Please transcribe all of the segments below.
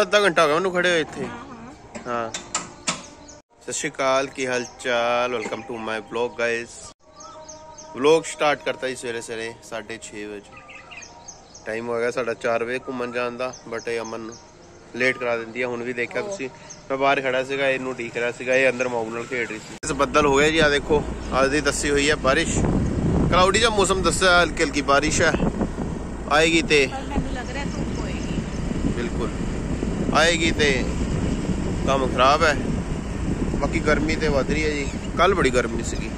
ਆਧਾ ਅੱਧਾ ਘੰਟਾ ਹੋ ਗਿਆ, ਮੈਨੂੰ ਖੜੇ ਹੋਏ ਇੱਥੇ। ਹਾਂ। ਸਤਿ ਸ਼੍ਰੀ ਅਕਾਲ, ਕੀ ਹਾਲ ਚਾਲ welcome to my vlog guys vlog start ਕਰਤਾ ਜੀ ਸਵੇਰੇ ਸਵੇਰੇ 6:30 ਵਜੇ। ਟਾਈਮ ਹੋ ਗਿਆ ਸਾਡਾ 4 ਵਜੇ ਘੁੰਮਣ ਜਾਣ ਦਾ ਬਟ ਇਹ ਅਮਨ ਲੇਟ ਕਰਾ ਦਿੰਦੀ ਆ। ਹੁਣ ਵੀ ਦੇਖਿਆ ਤੁਸੀਂ, ਮੈਂ ਬਾਹਰ ਖੜਾ ਸੀਗਾ, ਇਹਨੂੰ ਠੀਕ ਰਿਹਾ ਸੀਗਾ, ਇਹ ਅੰਦਰ ਮੌਬ ਨਾਲ ਖੇਡ ਰਹੀ ਸੀ। ਇਸ ਬੱਦਲ ਹੋ ਗਿਆ ਜੀ, ਆ ਦੇਖੋ, ਅੱਜ ਦੀ ਦੱਸੀ ਹੋਈ ਹੈ ਬਾਰਿਸ਼। ਕਲਾਉਡੀ ਜਿਹਾ ਮੌਸਮ ਦੱਸਿਆ ਹਲਕੀ ਹਲਕੀ ਬਾਰਿਸ਼ ਹੈ ਆਏਗੀ ਤੇ ਪਰ ਮੈਨੂੰ ਲੱਗ ਰਿਹਾ ਧੁੱਪ ਹੋਏਗੀ ਬਿਲਕੁਲ ਆਏਗੀ ਤੇ ਕੰਮ ਖਰਾਬ ਹੈ। ਬਾਕੀ ਗਰਮੀ ਤੇ ਵੱਧ ਰਹੀ ਹੈ ਜੀ। ਕੱਲ ਬੜੀ ਗਰਮੀ ਸੀਗੀ।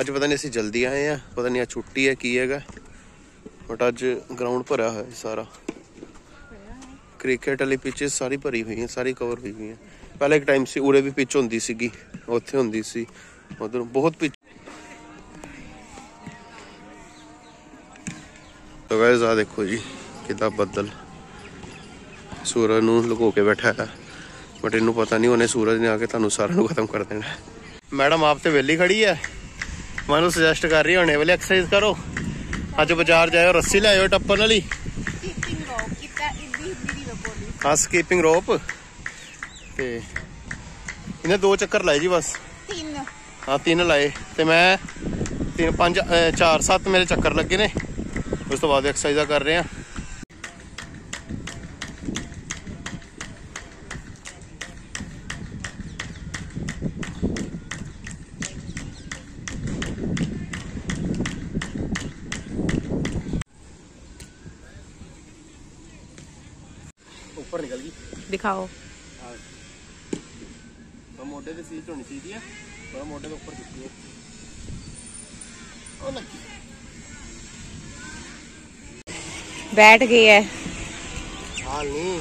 ਅੱਜ ਪਤਾ ਨਹੀਂ ਅਸੀਂ ਜਲਦੀ ਆਏ ਆ ਪਤਾ ਨਹੀਂ ਆ ਛੁੱਟੀ ਹੈ ਕੀ ਹੈਗਾ। ਬਟ ਅੱਜ ਗਰਾਊਂਡ ਭਰਿਆ ਹੋਇਆ ਸਾਰਾ। ਕ੍ਰਿਕਟ ਵਾਲੀ ਪਿਚਸ ਸਾਰੀ ਭਰੀ ਹੋਈ ਹੈ ਸਾਰੀ ਕਵਰ ਹੋਈ ਹੋਈ ਹੈ ਪਹਿਲਾਂ ਇੱਕ ਟਾਈਮ ਸੀ, ਉਰੇ ਵੀ ਪਿਚ ਹੁੰਦੀ ਸੀਗੀ। ਉੱਥੇ ਹੁੰਦੀ ਸੀ। ਉਧਰ ਬਹੁਤ ਪਿਚ ਤੋ ਗਾਇਸ ਆ ਦੇਖੋ ਜੀ, ਕਿਦਾਂ ਬੱਦਲ। ਸੂਰਜ ਨੂੰ ਲੁਕੋ ਕੇ ਬੈਠਾ ਹੈ ਬਟ ਇਹਨੂੰ ਪਤਾ ਨਹੀਂ ਉਹਨੇ ਸੂਰਜ ਨੇ ਆ ਕੇ ਤੁਹਾਨੂੰ ਸਾਰਿਆਂ ਨੂੰ ਖਤਮ ਕਰ ਦੇਣਾ ਮੈਡਮ ਆਪ ਤੇ ਵੇਲੀ ਖੜੀ ਹੈ। ਮੈਨੂੰ ਸੁਜੈਸਟ ਕਰ ਰਹੀ ਹੁਣੇ ਵਾਲੀ ਐਕਸਰਸਾਈਜ਼ ਕਰੋ। ਅੱਜ ਬਾਜ਼ਾਰ ਜਾਇਓ ਰੱਸੀ ਲੈ ਆਇਓ ਟੱਪਣ ਵਾਲੀ। ਹਾਂ ਸਕੀਪਿੰਗ ਰੋਪ ਤੇ ਇਹਨੇ ਦੋ ਚੱਕਰ ਲਾਏ ਜੀ ਬਸ। ਤਿੰਨ। ਹਾਂ ਤਿੰਨ ਲਾਏ। ਤੇ ਮੈਂ ਤਿੰਨ ਪੰਜ ਚਾਰ ਸੱਤ ਮੇਰੇ ਚੱਕਰ ਲੱਗੇ ਨੇ। ਉਸ ਤੋਂ ਬਾਅਦ ਐਕਸਰਸਾਈਜ਼ਾਂ ਕਰ ਰਹੇ ਆ ਉੱਪਰ ਨਿਕਲ ਗਈ ਦਿਖਾਓ ਤਾਂ ਮੋਢੇ ਤੇ ਸੀਟ ਹੋਣੀ ਚਾਹੀਦੀ ਹੈ ਪਰ ਮੋਢੇ ਦੇ ਉੱਪਰ ਦਿੱਤੀ ਹੈ ਉਹ ਲੱਗੀ ਬੈਠ ਗਏ ਹੈ ਹਾਲ ਨਹੀਂ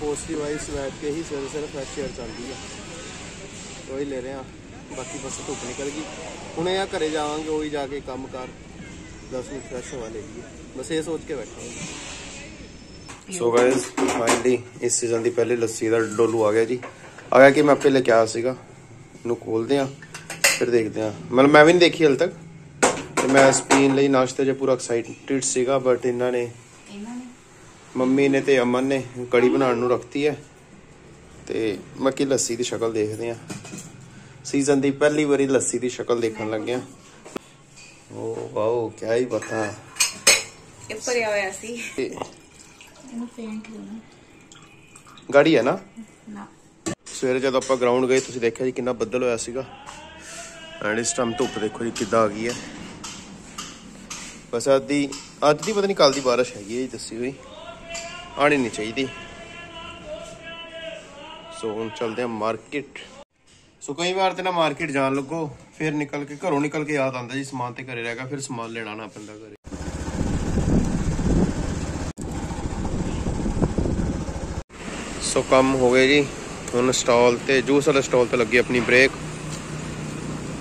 ਪੋਸਟਿਵ ਵਾਈਸ ਬੈਠ ਕੇ ਹੀ ਸਵੇਰੇ ਸਵੇਰੇ ਫਰੈਸ਼ ਏਅਰ ਚੱਲਦੀ ਹੈ ਉਹੀ ਲੈ ਰਹੇ ਆ ਬਾਕੀ ਬਸ ਧੁੱਪ ਨਿਕਲ ਗਈ ਹੁਣ ਇਹ ਆ ਘਰੇ ਜਾਵਾਂਗੇ ਉਹੀ ਜਾ ਕੇ ਕੰਮ ਕਰ 10 ਮਿੰਟ ਫਰੈਸ਼ ਹਵਾ ਲੈ ਲਈਏ ਬਸ ਇਹ ਸੋਚ ਕੇ ਬੈਠਾ ਹਾਂ ਸੋ ਗਾਇਸ ਫਾਈਨਲੀ ਇਸ ਸੀਜ਼ਨ ਦੀ ਪਹਿਲੀ ਲੱਸੀ ਦਾ ਡੋਲੂ ਆ ਗਿਆ ਜੀ। ਆ ਗਿਆ ਕਿ ਮੈਂ ਆਪੇ ਲੈ ਕੇ ਆਇਆ ਸੀਗਾ। ਇਹਨੂੰ ਖੋਲਦੇ ਆ ਫਿਰ ਦੇਖਦੇ ਆ ਮਤਲਬ ਮੈਂ ਵੀ ਨਹੀਂ ਦੇਖੀ ਹਲ ਤੱਕ। ਤੇ ਮੈਂ ਸਪੀਨ ਲਈ ਨਾਸ਼ਤੇ 'ਚ ਪੂਰਾ ਐਕਸਾਈਟਡ ਸੀਗਾ ਬਟ ਇਹਨਾਂ ਨੇ ਇਹਨਾਂ ਨੇ? ਮੰਮੀ ਨੇ ਤੇ ਅਮਨ ਨੇ ਕੜੀ ਬਣਾਉਣ ਨੂੰ ਰੱਖਤੀ ਹੈ। ਤੇ ਮੱਕੀ ਲੱਸੀ ਦੀ ਸ਼ਕਲ ਦੇਖਦੇ ਆ ਸੀਜ਼ਨ ਦੀ ਪਹਿਲੀ ਵਾਰੀ ਲੱਸੀ ਦੀ ਸ਼ਕਲ ਦੇਖਣ ਲੱਗੇ ਆ ਓ ਵਾਓ ਕੀ ਹੀ ਪਤਾ ਇਹ ਭਰਿਆ ਹੋਇਆ ਸੀ। ਇਹਨੂੰ ਗਾੜੀ ਹੈ ਨਾ? ਨਾ। ਸਵੇਰੇ ਜਦੋਂ ਆਪਾਂ ਗਰਾਊਂਡ ਗਏ ਤੁਸੀਂ ਦੇਖਿਆ ਜੀ ਕਿੰਨਾ ਬੱਦਲ ਹੋਇਆ ਸੀਗਾ। ਐਂਡ ਇਸ ਟਾਈਮ ਧੁੱਪ ਦੇਖੋ ਜੀ ਕਿੱਦਾਂ ਆ ਗਈ ਹੈ। ਬਸ ਅੱਜ ਦੀ ਅੱਜ ਦੀ ਪਤਾ ਨਹੀਂ ਕੱਲ ਦੀ ਬਾਰਿਸ਼ ਹੈਗੀ ਹੈ ਜੀ ਦੱਸੀ ਹੋਈ। ਆਣੀ ਨਹੀਂ ਚਾਹੀਦੀ। ਸੋ ਹੁਣ ਚੱਲਦੇ ਆ ਮਾਰਕੀਟ ਸੋ ਕਈ ਵਾਰ ਤੇ ਨਾ ਮਾਰਕੀਟ ਜਾਣ ਲੱਗੋ ਫਿਰ ਨਿਕਲ ਕੇ ਘਰੋਂ ਨਿਕਲ ਕੇ ਯਾਦ ਆਉਂਦਾ ਜੀ ਸਮਾਨ ਤੇ ਘਰੇ ਰਹਿ ਗਿਆ ਫਿਰ ਸਮਾਨ ਲੈਣਾ ਨਾ ਪੈਂਦਾ ਘਰੇ। ਸੋ ਕੰਮ ਹੋ ਗਏ ਜੀ। ਹੁਣ ਸਟਾਲ ਤੇ ਜੂਸ ਵਾਲੇ ਸਟਾਲ ਤੇ ਲੱਗੀ ਆਪਣੀ ਬ੍ਰੇਕ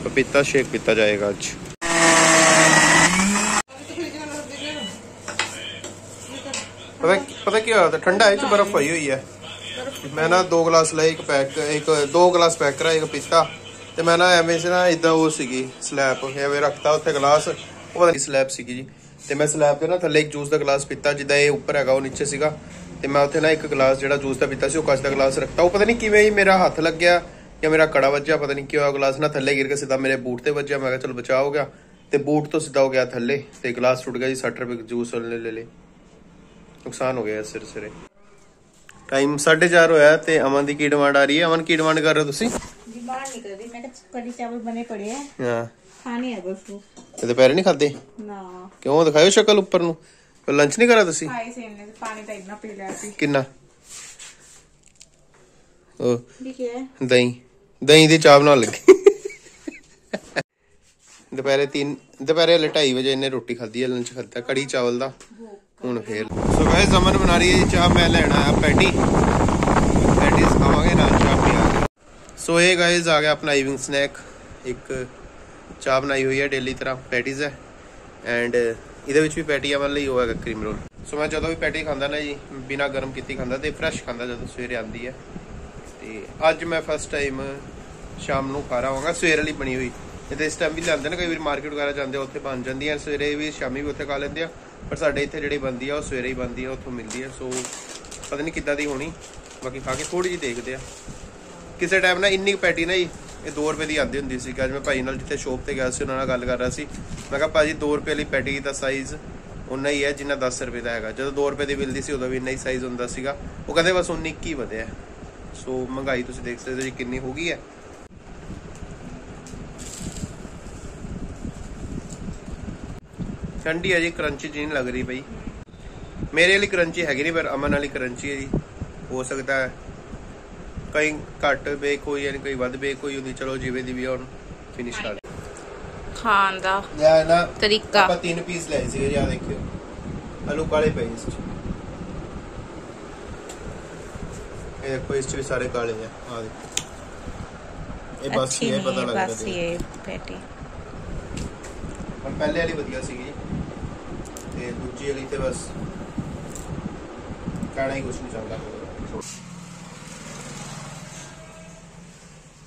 ਪਪੀਤਾ ਸ਼ੇਕ ਪੀਤਾ ਜਾਏਗਾ ਅੱਜ। ਪਤਾ ਪਤਾ ਕੀ ਹੋਇਆ ਠੰਡਾ ਹੈ ਚ ਬਰਫ਼ ਪਈ ਹੋਈ ਹੈ। ਮੈਂ ਨਾ ਦੋ ਗਲਾਸ ਲਏ, ਇੱਕ ਪੈਕ ਇੱਕ ਦੋ ਗਲਾਸ ਪੈਕ ਕਰਾ ਇੱਕ ਪੀਤਾ। ਤੇ ਮੈਂ ਨਾ ਐਵੇਂ ਸੀ ਨਾ ਇਦਾਂ ਉਹ ਸੀਗੀ ਸਲੈਬ ਐਵੇਂ ਰੱਖਤਾ ਉੱਥੇ ਗਲਾਸ। ਉਹ ਪਤਾ ਨਹੀਂ ਸਲੈਬ ਸੀਗੀ ਜੀ। ਤੇ ਮੈਂ ਸਲੈਬ ਤੇ ਨਾ ਥੱਲੇ ਇੱਕ ਜੂਸ ਦਾ ਗਲਾਸ ਪੀਤਾ, ਜਿੱਦਾਂ ਇਹ ਉੱਪਰ ਹੈਗਾ, ਉਹ ਨੀਚੇ ਸੀਗਾ। ਤੇ ਮੈਂ ਉੱਥੇ ਨਾ ਇੱਕ ਗਲਾਸ ਜਿਹੜਾ ਜੂਸ ਦਾ ਪੀਤਾ ਸੀ ਉਹ ਕੱਚ ਦਾ ਗਲਾਸ ਰੱਖਤਾ। ਉਹ ਪਤਾ ਨਹੀਂ ਕਿਵੇਂ ਹੀ ਮੇਰਾ ਹੱਥ ਲੱਗ ਗਿਆ ਜਾਂ ਮੇਰਾ ਕੜਾ ਵੱਜਿਆ ਪਤਾ ਨਹੀਂ ਕਿਉਂ ਗਲਾਸ ਨਾ ਥੱਲੇ ਗਿਰ ਕੇ ਸਿੱਧਾ ਮੇਰੇ ਬੂਟ ਤੇ ਵੱਜਿਆ। ਮੈਂ ਕਿਹਾ ਚਲ ਬਚਾ ਹੋ ਗਿਆ। ਤੇ ਬੂਟ ਤੋਂ ਸਿੱਧਾ ਹੋ ਗਿਆ ਥੱਲੇ ਤੇ ਗਲਾਸ ਟੁੱਟ ਗਿਆ ਜੀ 60 ਰੁਪਏ ਜੂਸ ਲੈ ਲੈ ਲੈ ਨੁਕਸਾਨ ਹੋ ਗਿਆ ਸਿਰ ਸਿਰੇ। ਟਾਈਮ 4:30 ਹੋਇਆ ਤੇ ਅਮਨ ਦੀ ਕੀ ਡਿਮਾਂਡ ਆ ਰਹੀ ਹੈ? ਅਮਨ ਕੀ ਡਿਮਾਂਡ ਕਰ ਰਹੇ ਹੋ ਤੁਸੀਂ? ਡਿਮਾਂਡ ਨਹੀਂ ਕਰ ਰਹੀ ਮੈਂ ਕਿਹਾ ਕੜੀ ਚਾਵਲ ਬਣੇ ਪੜੇ ਆ। ਹਾਂ। ਖਾਣੇ ਆ ਬਸ। ਤੂੰ ਤੇ ਦੁਪਹਿਰੇ ਨਹੀਂ ਖਾਦੇ ਨਾ। ਕਿਉਂ ਦਿਖਾਇਓ ਸ਼ਕਲ ਉੱਪਰ ਨੂੰ। ਲੰਚ ਨਹੀਂ ਕਰਾ ਤੁਸੀਂ? ਖਾਈ ਸੀ ਇਹਨੇ ਪਾਣੀ ਤਾਂ ਇੰਨਾ ਪੀ ਲਿਆ ਸੀ। ਕਿੰਨਾ? ਉਹ ਦਹੀਂ। ਦਹੀਂ ਦੇ ਦੁਪਹਿਰੇ 3 ਦੁਪਹਿਰੇ ਹਲੇ 2:30 ਵਜੇ ਇਹਨੇ ਰੋਟੀ ਖਾਧੀ ਹੈ ਲੰਚ ਖਾਧਾ ਕੜੀ ਚਾਵਲ ਦਾ। ਹੁਣ ਫੇਰ। ਸੋ ਗਾਇਸ ਅਮਨ ਬਣਾ ਰਹੀ ਹੈ ਚਾਹ ਮੈਂ ਲੈਣਾ ਆ ਪੈਟੀ ਪੈਟੀ ਖਾਵਾਂਗੇ ਨਾਲ ਚਾਹ ਪੀਵਾਂਗੇ ਸੋ ਇਹ ਗਾਇਸ ਆ ਗਿਆ ਆਪਣਾ ਈਵਨਿੰਗ ਸਨੈਕ ਇੱਕ ਚਾਹ ਬਣਾਈ ਹੋਈ ਹੈ ਡੇਲੀ ਤਰ੍ਹਾਂ ਪੈਟੀਜ਼ ਹੈ। ਐਂਡ ਇਹਦੇ ਵਿੱਚ ਵੀ ਪੈਟੀ ਆਵਨ ਲਈ ਹੋਏਗਾ ਕਰੀਮ ਰੋਲ ਸੋ ਮੈਂ ਜਦੋਂ ਵੀ ਪੈਟੀ ਖਾਂਦਾ ਨਾ ਜੀ, ਬਿਨਾ ਗਰਮ ਕੀਤੀ ਖਾਂਦਾ ਤੇ ਫਰੈਸ਼ ਖਾਂਦਾ ਜਦੋਂ ਸਵੇਰੇ ਆਂਦੀ ਹੈ ਤੇ ਅੱਜ ਮੈਂ ਫਸਟ ਟਾਈਮ ਸ਼ਾਮ ਨੂੰ ਖਾ ਰਹਾ ਹਾਂਗਾ ਸਵੇਰ ਵਾਲੀ ਬਣੀ ਹੋਈ। ਇਹ ਤੇ ਇਸ ਟਾਈਮ ਵੀ ਲੈਂਦੇ ਨੇ, ਕਈ ਵਾਰ ਮਾਰਕੀਟ ਵਗੈਰਾ ਜਾਂਦੇ ਆ, ਉੱਥੇ ਬਣ ਜਾਂਦੀਆਂ ਸਵੇਰੇ ਵੀ ਸ਼ਾਮੀ ਵੀ ਉੱਥੇ ਖਾ ਲੈਂਦੇ ਆ। ਪਰ ਸਾਡੇ ਇੱਥੇ ਜਿਹੜੀ ਬਣਦੀ ਆ, ਉਹ ਸਵੇਰੇ ਹੀ ਬਣਦੀ ਆ, ਉੱਥੋਂ ਮਿਲਦੀ ਆ। ਸੋ ਪਤਾ ਨਹੀਂ ਕਿੱਦਾਂ ਦੀ ਹੋਣੀ, ਬਾਕੀ ਖਾ ਕੇ ਥੋੜੀ ਜਿਹੀ ਦੇਖਦੇ ਆ। ਕਿਸੇ ਟਾਈਮ ਨਾ ਇੰਨੀ ਕੁ ਪੈਟੀ ਨਾ ਜੀ ਇਹ 2 ਰੁਪਏ ਦੀ ਆਂਦੀ ਹੁੰਦੀ ਸੀ ਅੱਜ ਮੈਂ ਭਾਈ ਨਾਲ ਜਿੱਥੇ ਸ਼ੋਪ ਤੇ ਗਿਆ ਸੀ, ਉਹਨਾਂ ਨਾਲ ਗੱਲ ਕਰ ਰਿਹਾ ਸੀ। ਮੈਂ ਕਿਹਾ, ਭਾਜੀ 2 ਰੁਪਏ ਵਾਲੀ ਪੈਟੀ ਦਾ ਸਾਈਜ਼ ਉਨਾ ਹੀ ਹੈ ਜਿੰਨਾ 10 ਰੁਪਏ ਦਾ ਹੈਗਾ। ਜਦੋਂ 2 ਰੁਪਏ ਦੀ ਮਿਲਦੀ ਸੀ, ਉਦੋਂ ਵੀ ਇੰਨਾ ਹੀ ਸਾਈਜ਼ ਹੁੰਦਾ ਸੀਗਾ। ਉਹ ਕਹਿੰਦੇ, ਬਸ 19 ਕੀ ਵਧਿਆ ਸੋ ਮਹਿੰਗਾਈ ਤੁਸੀਂ ਦੇਖ ਸਕਦੇ ਹੋ ਜੀ, ਕਿੰਨੀ ਹੋ ਗਈ ਹੈ। ਠੰਡੀ ਹੈ ਜੀ ਕਰੰਚੀ ਜੀ ਨਹੀਂ ਲੱਗ ਰਹੀ ਬਈ ਮੇਰੇ ਲਈ ਕਰੰਚੀ ਹੈਗੀ ਨਹੀਂ ਪਰ ਅਮਨ ਵਾਲੀ ਕਰੰਚੀ ਹੈ ਜੀ। ਹੋ ਸਕਦਾ ਹੈ। ਕਈ ਘੱਟ ਬੇਕ ਹੋਈ ਯਾਨੀ ਕਈ ਵੱਧ ਬੇਕ ਹੋਈ ਹੁੰਦੀ ਚਲੋ ਜਿਵੇਂ ਦੀ ਵੀ ਹੁਣ ਫਿਨਿਸ਼ ਕਰ ਖਾਣ ਦਾ ਲਿਆ ਨਾ ਤਰੀਕਾ। ਆਪਾਂ ਤਿੰਨ ਪੀਸ ਲਏ ਜੀ ਆ ਦੇਖਿਓ ਆਲੂ ਕਾਲੇ ਪਏ ਇਸ 'ਚ ਇਹ ਦੇਖੋ ਇਸ 'ਚ ਵੀ ਸਾਰੇ ਕਾਲੇ ਆ ਆ ਦੇਖੋ। ਇਹ ਬਸ ਅੱਛੀ ਹੀ ਹੈ ਨਹੀਂ ਪਤਾ ਲੱਗਦਾ ਬਸ। ਇਹ ਪੈਟੀ ਪਰ ਪਹਿਲੇ ਵਾਲੀ ਵਧੀਆ ਸੀਗੀ ਤੇ ਦੂਜੀ ਵਾਲੀ ਤੇ ਬਸ ਕਹਿਣਾ ਹੀ ਕੁਝ ਨਹੀਂ ਚੱਲਦਾ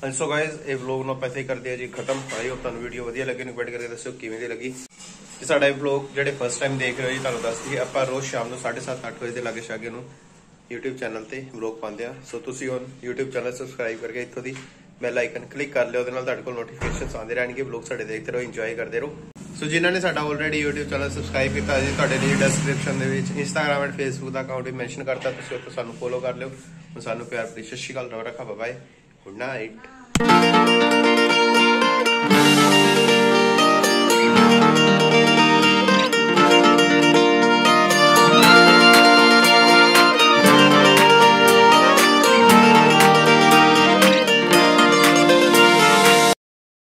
ਅਲਸੋ ਗਾਇਜ਼ ਇਹ ਵਲੌਗ ਨੂੰ ਆਪਾਂ ਇੱਥੇ ਕਰਦੇ ਆ ਜੀ, ਖਤਮ। ਆਈ ਹੋਪ ਤੁਹਾਨੂੰ ਵੀਡੀਓ ਵਧੀਆ ਲੱਗੇ ਨੂੰ ਕਮੈਂਟ ਕਰਕੇ ਦੱਸਿਓ ਕਿਵੇਂ ਦੀ ਲੱਗੀ। ਤੇ ਸਾਡਾ ਇਹ ਵਲੌਗ ਜਿਹੜੇ ਫਸਟ ਟਾਈਮ ਦੇਖ ਰਹੇ ਹੋ ਜੀ, ਤੁਹਾਨੂੰ ਦੱਸ ਦਈਏ, ਆਪਾਂ ਰੋਜ਼ ਸ਼ਾਮ ਨੂੰ 7:30 8 ਵਜੇ ਦੇ ਲਾਗੇ ਸ਼ਾਗੇ ਨੂੰ YouTube ਚੈਨਲ ਤੇ ਵਲੌਗ ਪਾਉਂਦੇ ਆ ਸੋ ਤੁਸੀਂ ਹੁਣ YouTube ਚੈਨਲ ਸਬਸਕ੍ਰਾਈਬ ਕਰਕੇ ਇੱਥੋਂ ਦੀ ਬੈਲ ਆਈਕਨ ਕਲਿੱਕ ਕਰ ਲਿਓ, ਉਹਦੇ ਨਾਲ ਤੁਹਾਡੇ ਕੋਲ ਨੋਟੀਫਿਕੇਸ਼ਨਸ ਆਉਂਦੇ ਰਹਿਣਗੇ। ਵਲੌਗ ਸਾਡੇ ਦੇਖਦੇ ਰਹੋ ਇੰਜੋਏ ਕਰਦੇ ਰਹੋ। ਸੋ ਜਿਨ੍ਹਾਂ ਨੇ ਸਾਡਾ ਆਲਰੇਡੀ YouTube ਚੈਨਲ ਸਬਸਕ੍ਰਾਈਬ ਕੀਤਾ, ਜੀ, ਤੁਹਾਡੇ ਲਈ ਡਿਸਕ੍ਰਿਪਸ਼ਨ ਦੇ ਵਿੱਚ Instagram ਐਂਡ Facebook ਦਾ ਅਕਾਊਂਟ ਵੀ ਮੈਂਸ਼ਨ ਕਰਤਾ, ਤੁਸੀਂ ਉੱਥੇ ਸਾਨੂੰ ਫੋਲੋ ਕਰ ਲਿਓ। ਸਾਨੂੰ ਪਿਆਰ ਭਰੀ, ਸਤਿ ਸ਼੍ਰੀ ਅਕਾਲ ਰੱਖਾ ਬਾਏ ਗੁੱਡ ਨਾਈਟ Música